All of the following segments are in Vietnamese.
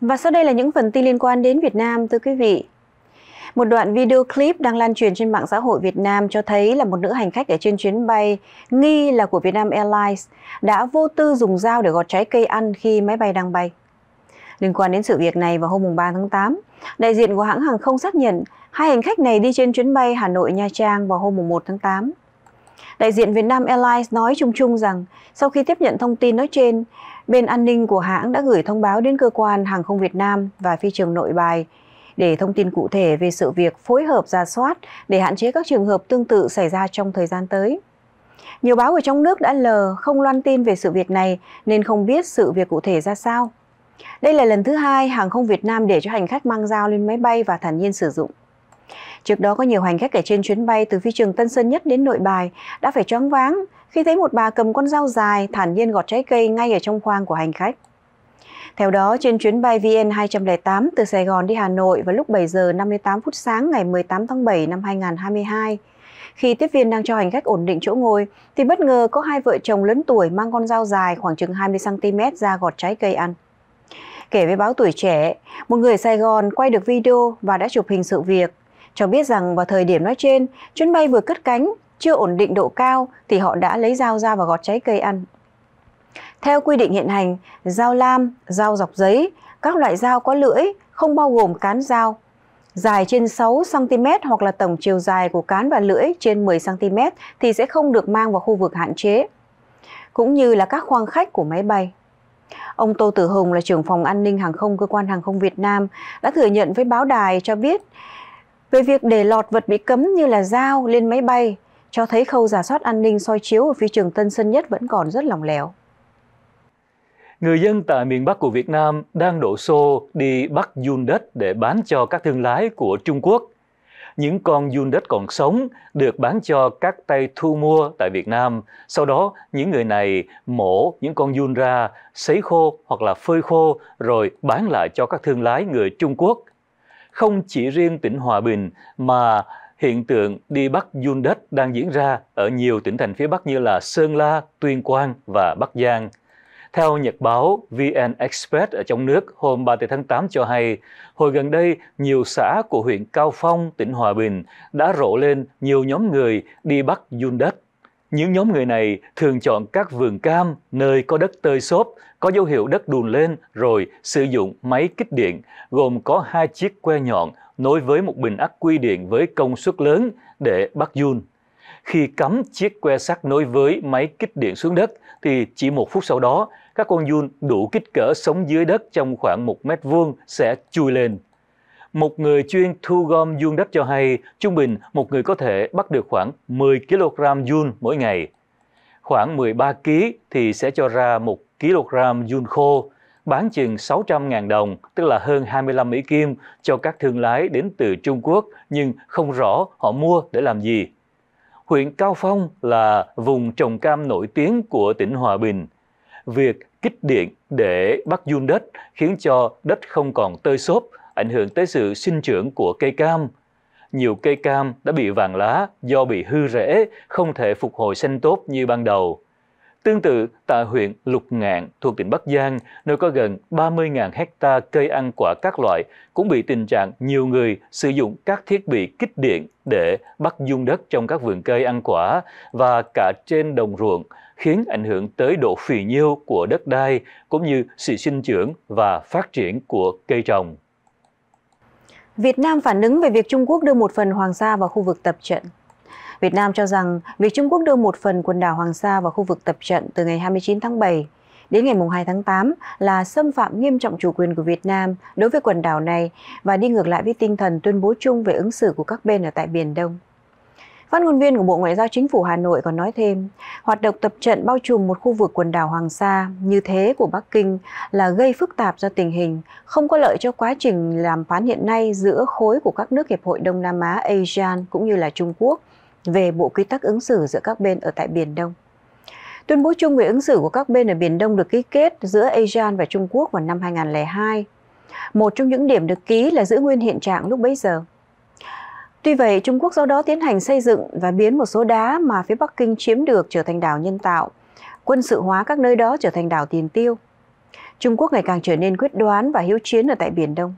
Và sau đây là những phần tin liên quan đến Việt Nam, thưa quý vị. Một đoạn video clip đang lan truyền trên mạng xã hội Việt Nam cho thấy là một nữ hành khách ở trên chuyến bay nghi là của Vietnam Airlines đã vô tư dùng dao để gọt trái cây ăn khi máy bay đang bay. Liên quan đến sự việc này vào hôm 3 tháng 8, đại diện của hãng hàng không xác nhận hai hành khách này đi trên chuyến bay Hà Nội Nha Trang vào hôm 1 tháng 8. Đại diện Vietnam Airlines nói chung chung rằng sau khi tiếp nhận thông tin nói trên, bên an ninh của hãng đã gửi thông báo đến cơ quan hàng không Việt Nam và phi trường nội bài để thông tin cụ thể về sự việc phối hợp ra soát để hạn chế các trường hợp tương tự xảy ra trong thời gian tới. Nhiều báo ở trong nước đã lờ không loan tin về sự việc này nên không biết sự việc cụ thể ra sao. Đây là lần thứ hai hàng không Việt Nam để cho hành khách mang dao lên máy bay và thản nhiên sử dụng. Trước đó có nhiều hành khách ở trên chuyến bay từ phi trường Tân Sơn Nhất đến Nội Bài đã phải choáng váng khi thấy một bà cầm con dao dài thản nhiên gọt trái cây ngay ở trong khoang của hành khách. Theo đó, trên chuyến bay VN208 từ Sài Gòn đi Hà Nội vào lúc 7 giờ 58 phút sáng ngày 18 tháng 7 năm 2022, khi tiếp viên đang cho hành khách ổn định chỗ ngồi, thì bất ngờ có hai vợ chồng lớn tuổi mang con dao dài khoảng chừng 20cm ra gọt trái cây ăn. Kể với báo tuổi trẻ, một người Sài Gòn quay được video và đã chụp hình sự việc, cho biết rằng vào thời điểm nói trên, chuyến bay vừa cất cánh, chưa ổn định độ cao thì họ đã lấy dao ra và gọt trái cây ăn. Theo quy định hiện hành, dao lam, dao dọc giấy, các loại dao có lưỡi không bao gồm cán dao. Dài trên 6 cm hoặc là tổng chiều dài của cán và lưỡi trên 10 cm thì sẽ không được mang vào khu vực hạn chế, cũng như là các khoang khách của máy bay. Ông Tô Tử Hùng là trưởng phòng an ninh hàng không cơ quan hàng không Việt Nam đã thừa nhận với báo đài cho biết về việc để lọt vật bị cấm như là dao, lên máy bay, cho thấy khâu giả soát an ninh soi chiếu ở phi trường Tân Sơn Nhất vẫn còn rất lỏng lẻo. Người dân tại miền Bắc của Việt Nam đang đổ xô đi bắt giun đất để bán cho các thương lái của Trung Quốc. Những con giun đất còn sống được bán cho các tay thu mua tại Việt Nam. Sau đó, những người này mổ những con giun ra, sấy khô hoặc là phơi khô rồi bán lại cho các thương lái người Trung Quốc. Không chỉ riêng tỉnh Hòa Bình mà hiện tượng đi bắt giun đất đang diễn ra ở nhiều tỉnh thành phía Bắc như là Sơn La, Tuyên Quang và Bắc Giang. Theo nhật báo VN Express ở trong nước hôm 30 tháng 8 cho hay, hồi gần đây, nhiều xã của huyện Cao Phong, tỉnh Hòa Bình đã rộ lên nhiều nhóm người đi bắt dung đất. Những nhóm người này thường chọn các vườn cam nơi có đất tơi xốp, có dấu hiệu đất đùn lên rồi sử dụng máy kích điện gồm có hai chiếc que nhọn nối với một bình ắc quy điện với công suất lớn để bắt giun. Khi cắm chiếc que sắt nối với máy kích điện xuống đất thì chỉ một phút sau đó, các con giun đủ kích cỡ sống dưới đất trong khoảng một mét vuông sẽ chui lên. Một người chuyên thu gom giun đất cho hay, trung bình một người có thể bắt được khoảng 10 kg giun mỗi ngày. Khoảng 13 kg thì sẽ cho ra 1 kg giun khô, bán chừng 600.000 đồng, tức là hơn 25 Mỹ Kim cho các thương lái đến từ Trung Quốc, nhưng không rõ họ mua để làm gì. Huyện Cao Phong là vùng trồng cam nổi tiếng của tỉnh Hòa Bình. Việc kích điện để bắt dung đất khiến cho đất không còn tơi xốp, ảnh hưởng tới sự sinh trưởng của cây cam. Nhiều cây cam đã bị vàng lá do bị hư rễ, không thể phục hồi xanh tốt như ban đầu. Tương tự, tại huyện Lục Ngạn thuộc tỉnh Bắc Giang, nơi có gần 30.000 hecta cây ăn quả các loại, cũng bị tình trạng nhiều người sử dụng các thiết bị kích điện để bắt dung đất trong các vườn cây ăn quả và cả trên đồng ruộng, khiến ảnh hưởng tới độ phì nhiêu của đất đai cũng như sự sinh trưởng và phát triển của cây trồng. Việt Nam phản ứng về việc Trung Quốc đưa một phần Hoàng Sa vào khu vực tập trận. Việt Nam cho rằng việc Trung Quốc đưa một phần quần đảo Hoàng Sa vào khu vực tập trận từ ngày 29 tháng 7 đến ngày 2 tháng 8 là xâm phạm nghiêm trọng chủ quyền của Việt Nam đối với quần đảo này và đi ngược lại với tinh thần tuyên bố chung về ứng xử của các bên ở tại Biển Đông. Phát ngôn viên của Bộ Ngoại giao Chính phủ Hà Nội còn nói thêm, hoạt động tập trận bao trùm một khu vực quần đảo Hoàng Sa như thế của Bắc Kinh là gây phức tạp do tình hình, không có lợi cho quá trình làm phán hiện nay giữa khối của các nước Hiệp hội Đông Nam Á ASEAN cũng như là Trung Quốc về bộ quy tắc ứng xử giữa các bên ở tại Biển Đông. Tuyên bố chung về ứng xử của các bên ở Biển Đông được ký kết giữa ASEAN và Trung Quốc vào năm 2002. Một trong những điểm được ký là giữ nguyên hiện trạng lúc bấy giờ. Tuy vậy, Trung Quốc sau đó tiến hành xây dựng và biến một số đá mà phía Bắc Kinh chiếm được trở thành đảo nhân tạo, quân sự hóa các nơi đó trở thành đảo tiền tiêu. Trung Quốc ngày càng trở nên quyết đoán và hiếu chiến ở tại Biển Đông.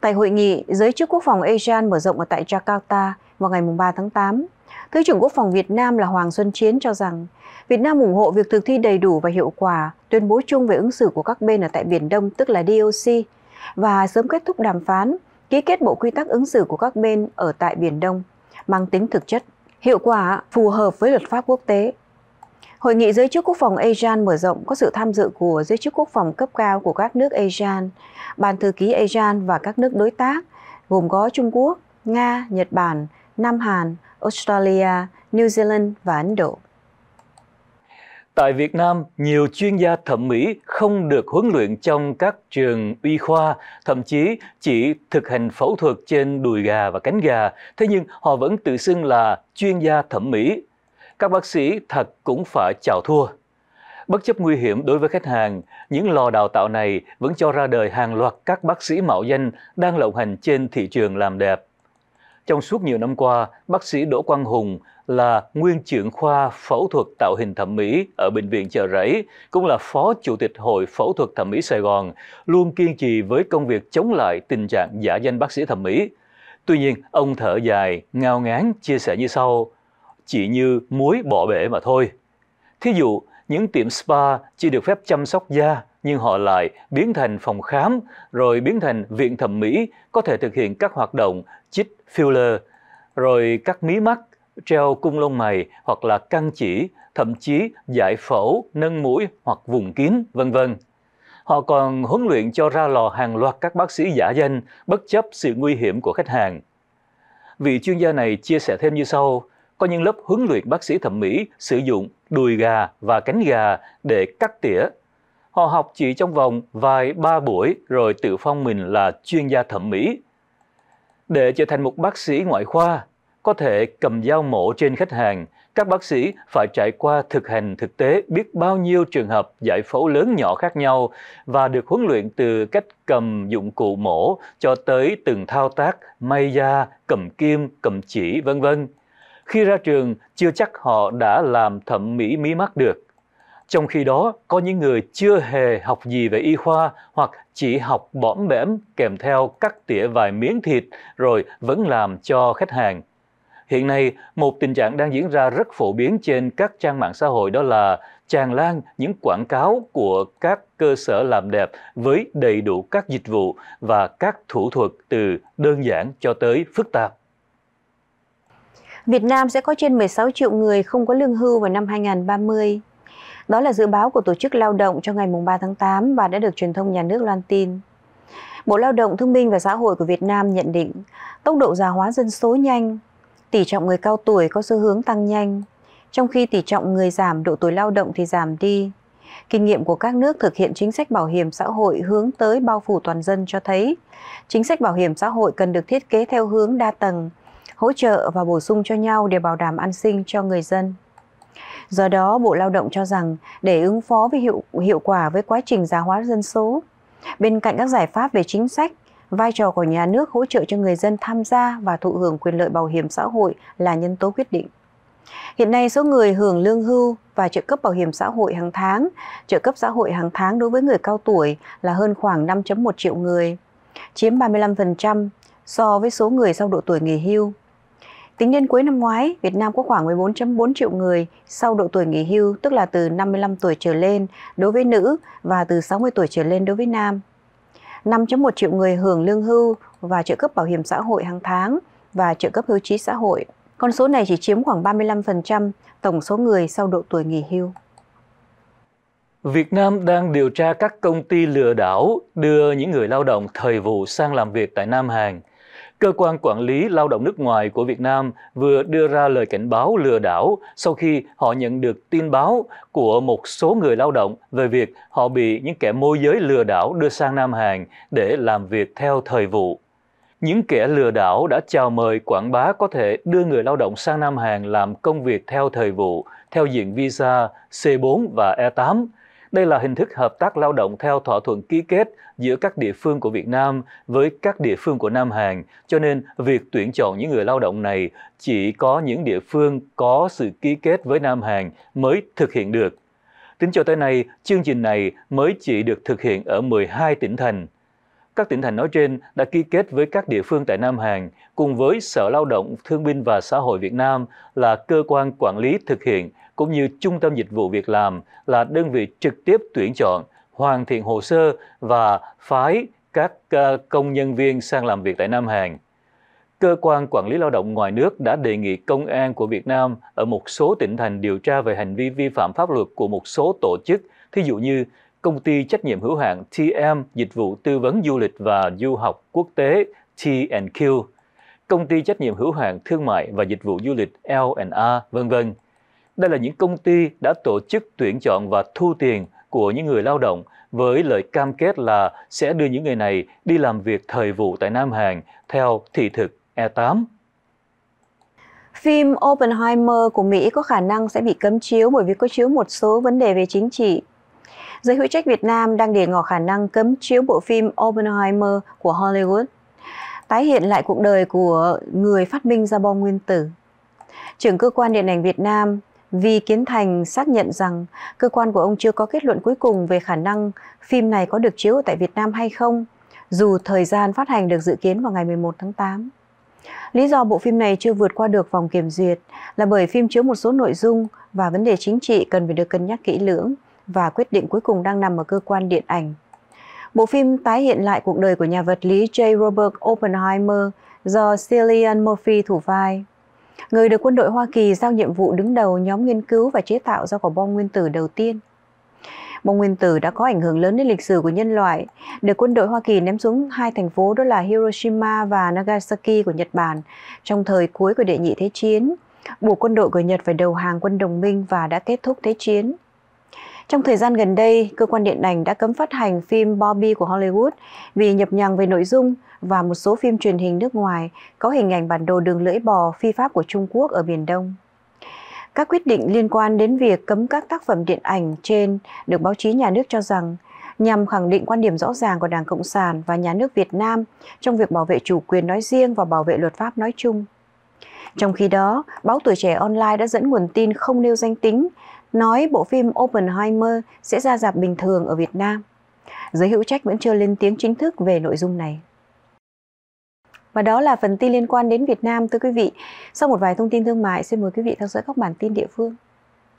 Tại hội nghị, giới chức quốc phòng ASEAN mở rộng ở tại Jakarta vào ngày 3 tháng 8, Thứ trưởng Quốc phòng Việt Nam là Hoàng Xuân Chiến cho rằng Việt Nam ủng hộ việc thực thi đầy đủ và hiệu quả tuyên bố chung về ứng xử của các bên ở tại Biển Đông tức là DOC và sớm kết thúc đàm phán, ký kết bộ quy tắc ứng xử của các bên ở tại Biển Đông mang tính thực chất, hiệu quả, phù hợp với luật pháp quốc tế. Hội nghị giới chức quốc phòng ASEAN mở rộng có sự tham dự của giới chức quốc phòng cấp cao của các nước ASEAN, ban thư ký ASEAN và các nước đối tác gồm có Trung Quốc, Nga, Nhật Bản, Nam Hàn, Australia, New Zealand và Ấn Độ. Tại Việt Nam, nhiều chuyên gia thẩm mỹ không được huấn luyện trong các trường y khoa, thậm chí chỉ thực hành phẫu thuật trên đùi gà và cánh gà, thế nhưng họ vẫn tự xưng là chuyên gia thẩm mỹ. Các bác sĩ thật cũng phải chào thua. Bất chấp nguy hiểm đối với khách hàng, những lò đào tạo này vẫn cho ra đời hàng loạt các bác sĩ mạo danh đang lộng hành trên thị trường làm đẹp. Trong suốt nhiều năm qua, bác sĩ Đỗ Quang Hùng là nguyên trưởng khoa phẫu thuật tạo hình thẩm mỹ ở Bệnh viện Chợ Rẫy, cũng là Phó Chủ tịch Hội Phẫu thuật Thẩm mỹ Sài Gòn, luôn kiên trì với công việc chống lại tình trạng giả danh bác sĩ thẩm mỹ. Tuy nhiên, ông thở dài, ngao ngán chia sẻ như sau, chỉ như muối bỏ bể mà thôi. Thí dụ, những tiệm spa chỉ được phép chăm sóc da, nhưng họ lại biến thành phòng khám, rồi biến thành viện thẩm mỹ, có thể thực hiện các hoạt động chích filler, rồi cắt mí mắt, treo cung lông mày hoặc là căng chỉ, thậm chí giải phẫu, nâng mũi hoặc vùng kín, vân vân. Họ còn huấn luyện cho ra lò hàng loạt các bác sĩ giả danh bất chấp sự nguy hiểm của khách hàng. Vị chuyên gia này chia sẻ thêm như sau, có những lớp huấn luyện bác sĩ thẩm mỹ sử dụng đùi gà và cánh gà để cắt tỉa. Họ học chỉ trong vòng vài ba buổi rồi tự phong mình là chuyên gia thẩm mỹ. Để trở thành một bác sĩ ngoại khoa, có thể cầm dao mổ trên khách hàng, các bác sĩ phải trải qua thực hành thực tế biết bao nhiêu trường hợp giải phẫu lớn nhỏ khác nhau và được huấn luyện từ cách cầm dụng cụ mổ cho tới từng thao tác may da, cầm kim, cầm chỉ, vân vân. Khi ra trường, chưa chắc họ đã làm thẩm mỹ mí mắt được. Trong khi đó, có những người chưa hề học gì về y khoa hoặc chỉ học bõm bẽm kèm theo cắt tỉa vài miếng thịt rồi vẫn làm cho khách hàng. Hiện nay, một tình trạng đang diễn ra rất phổ biến trên các trang mạng xã hội đó là tràn lan những quảng cáo của các cơ sở làm đẹp với đầy đủ các dịch vụ và các thủ thuật từ đơn giản cho tới phức tạp. Việt Nam sẽ có trên 16 triệu người không có lương hưu vào năm 2030. Đó là dự báo của Tổ chức Lao động cho ngày 3 tháng 8 và đã được truyền thông nhà nước loan tin. Bộ Lao động Thương binh và Xã hội của Việt Nam nhận định tốc độ già hóa dân số nhanh, tỷ trọng người cao tuổi có xu hướng tăng nhanh, trong khi tỷ trọng người giảm độ tuổi lao động thì giảm đi. Kinh nghiệm của các nước thực hiện chính sách bảo hiểm xã hội hướng tới bao phủ toàn dân cho thấy chính sách bảo hiểm xã hội cần được thiết kế theo hướng đa tầng, hỗ trợ và bổ sung cho nhau để bảo đảm an sinh cho người dân. Do đó, Bộ Lao động cho rằng để ứng phó với hiệu, hiệu quả với quá trình già hóa dân số, bên cạnh các giải pháp về chính sách, vai trò của nhà nước hỗ trợ cho người dân tham gia và thụ hưởng quyền lợi bảo hiểm xã hội là nhân tố quyết định. Hiện nay số người hưởng lương hưu và trợ cấp bảo hiểm xã hội hàng tháng, trợ cấp xã hội hàng tháng đối với người cao tuổi là hơn khoảng 5.1 triệu người, chiếm 35% so với số người sau độ tuổi nghỉ hưu. Tính đến cuối năm ngoái, Việt Nam có khoảng 14.4 triệu người sau độ tuổi nghỉ hưu, tức là từ 55 tuổi trở lên đối với nữ và từ 60 tuổi trở lên đối với nam. 5.1 triệu người hưởng lương hưu và trợ cấp bảo hiểm xã hội hàng tháng và trợ cấp hưu trí xã hội. Con số này chỉ chiếm khoảng 35% tổng số người sau độ tuổi nghỉ hưu. Việt Nam đang điều tra các công ty lừa đảo đưa những người lao động thời vụ sang làm việc tại Nam Hàn – Cơ quan quản lý lao động nước ngoài của Việt Nam vừa đưa ra lời cảnh báo lừa đảo sau khi họ nhận được tin báo của một số người lao động về việc họ bị những kẻ môi giới lừa đảo đưa sang Nam Hàn để làm việc theo thời vụ. Những kẻ lừa đảo đã chào mời quảng bá có thể đưa người lao động sang Nam Hàn làm công việc theo thời vụ, theo diện visa C4 và E8. Đây là hình thức hợp tác lao động theo thỏa thuận ký kết giữa các địa phương của Việt Nam với các địa phương của Nam Hàn, cho nên việc tuyển chọn những người lao động này chỉ có những địa phương có sự ký kết với Nam Hàn mới thực hiện được. Tính cho tới nay, chương trình này mới chỉ được thực hiện ở 12 tỉnh thành. Các tỉnh thành nói trên đã ký kết với các địa phương tại Nam Hàn cùng với Sở Lao động Thương binh và Xã hội Việt Nam là cơ quan quản lý thực hiện cũng như Trung tâm Dịch vụ Việc làm là đơn vị trực tiếp tuyển chọn, hoàn thiện hồ sơ và phái các ờ, công nhân viên sang làm việc tại Nam Hàn. Cơ quan quản lý lao động ngoài nước đã đề nghị công an của Việt Nam ở một số tỉnh thành điều tra về hành vi vi phạm pháp luật của một số tổ chức, thí dụ như công ty trách nhiệm hữu hạn TM dịch vụ tư vấn du lịch và du học quốc tế T&Q, công ty trách nhiệm hữu hạn thương mại và dịch vụ du lịch L&A, vân vân. Đây là những công ty đã tổ chức tuyển chọn và thu tiền của những người lao động với lời cam kết là sẽ đưa những người này đi làm việc thời vụ tại Nam Hàn theo thị thực E8. Phim Oppenheimer của Mỹ có khả năng sẽ bị cấm chiếu bởi vì có chứa một số vấn đề về chính trị. Giới hữu trách Việt Nam đang để ngỏ khả năng cấm chiếu bộ phim Oppenheimer của Hollywood, tái hiện lại cuộc đời của người phát minh ra bom nguyên tử. Trưởng cơ quan điện ảnh Việt Nam vì Kiến Thành xác nhận rằng cơ quan của ông chưa có kết luận cuối cùng về khả năng phim này có được chiếu tại Việt Nam hay không, dù thời gian phát hành được dự kiến vào ngày 11 tháng 8. Lý do bộ phim này chưa vượt qua được vòng kiểm duyệt là bởi phim chứa một số nội dung và vấn đề chính trị cần phải được cân nhắc kỹ lưỡng và quyết định cuối cùng đang nằm ở cơ quan điện ảnh. Bộ phim tái hiện lại cuộc đời của nhà vật lý J. Robert Oppenheimer do Cillian Murphy thủ vai người được quân đội Hoa Kỳ giao nhiệm vụ đứng đầu nhóm nghiên cứu và chế tạo ra quả bom nguyên tử đầu tiên. Bom nguyên tử đã có ảnh hưởng lớn đến lịch sử của nhân loại, được quân đội Hoa Kỳ ném xuống hai thành phố đó là Hiroshima và Nagasaki của Nhật Bản trong thời cuối của đệ nhị thế chiến, buộc quân đội của Nhật phải đầu hàng quân đồng minh và đã kết thúc thế chiến. Trong thời gian gần đây, cơ quan điện ảnh đã cấm phát hành phim Barbie của Hollywood vì nhập nhằng về nội dung và một số phim truyền hình nước ngoài có hình ảnh bản đồ đường lưỡi bò phi pháp của Trung Quốc ở Biển Đông. Các quyết định liên quan đến việc cấm các tác phẩm điện ảnh trên được báo chí nhà nước cho rằng nhằm khẳng định quan điểm rõ ràng của Đảng Cộng sản và nhà nước Việt Nam trong việc bảo vệ chủ quyền nói riêng và bảo vệ luật pháp nói chung. Trong khi đó, báo Tuổi Trẻ Online đã dẫn nguồn tin không nêu danh tính, nói bộ phim Oppenheimer sẽ ra dạp bình thường ở Việt Nam. Giới hữu trách vẫn chưa lên tiếng chính thức về nội dung này. Và đó là phần tin liên quan đến Việt Nam thưa quý vị. Sau một vài thông tin thương mại, xin mời quý vị theo dõi các bản tin địa phương.